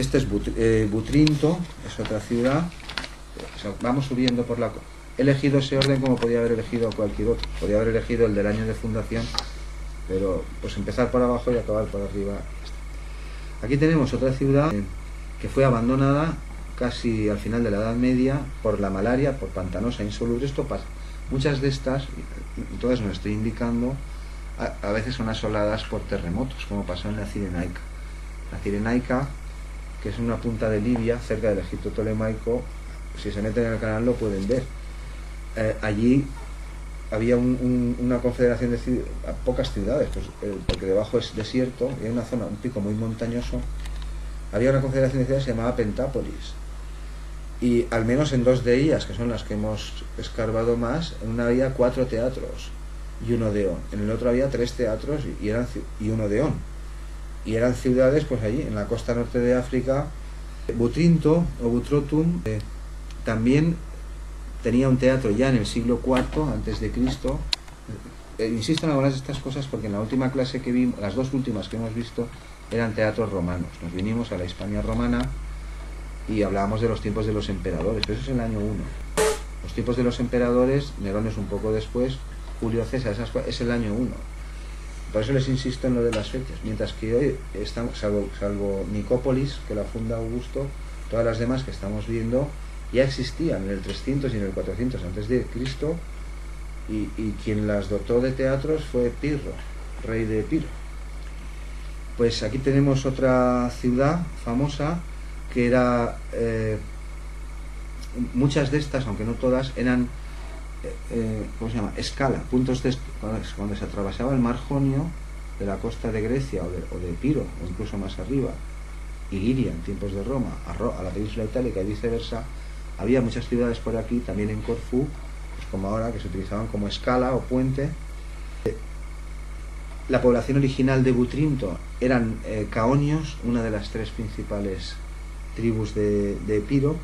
Este es eh, Butrinto, es otra ciudad. vamos subiendo por la... He elegido ese orden como podía haber elegido cualquier otro. Podía haber elegido el del año de fundación, pero pues empezar por abajo y acabar por arriba. Aquí tenemos otra ciudad que fue abandonada casi al final de la Edad Media por la malaria, por pantanosa, insalubre. Esto pasa. Muchas de estas, entonces me estoy indicando, a, veces son asoladas por terremotos, como pasó en la Cirenaica. La Cirenaica, que es una punta de Libia, cerca del Egipto Tolemaico, si se meten en el canal lo pueden ver. Eh, allí había una confederación de pocas ciudades, pues, eh, porque debajo es desierto y hay una zona, un pico muy montañoso. Había una confederación de ciudades que se llamaba Pentápolis y al menos en dos de ellas, que son las que hemos escarbado más, en una había cuatro teatros y uno deón. En el otro había tres teatros y, eran, y uno deón. Y eran ciudades, pues allí, en la costa norte de África. Butrinto o Butrotum eh, también tenía un teatro ya en el siglo IV antes de Cristo. Eh, insisto en algunas de estas cosas porque en la última clase que vimos, las dos últimas que hemos visto, eran teatros romanos. Nos vinimos a la Hispania romana y hablábamos de los tiempos de los emperadores, eso es el año 1. Los tiempos de los emperadores, Nerón es un poco después, Julio César, es el año 1. Por eso les insisto en lo de las fechas. Mientras que hoy estamos, salvo, Nicópolis, que la funda Augusto, todas las demás que estamos viendo ya existían en el 300 y en el 400 antes de Cristo y, y quien las dotó de teatros fue Pirro, rey de Piro. Pues aquí tenemos otra ciudad famosa que era, eh, muchas de estas, aunque no todas, eran, eh, eh, ¿cómo se llama?, escala, puntos de, cuando se atravesaba el mar Jonio de la costa de Grecia o de, o Piro, o incluso más arriba, Iliria en tiempos de Roma, a, la península itálica y viceversa, había muchas ciudades por aquí, también en Corfú, pues como ahora, que se utilizaban como escala o puente. La población original de Butrinto eran caonios, una de las tres principales tribus de, de Epiro,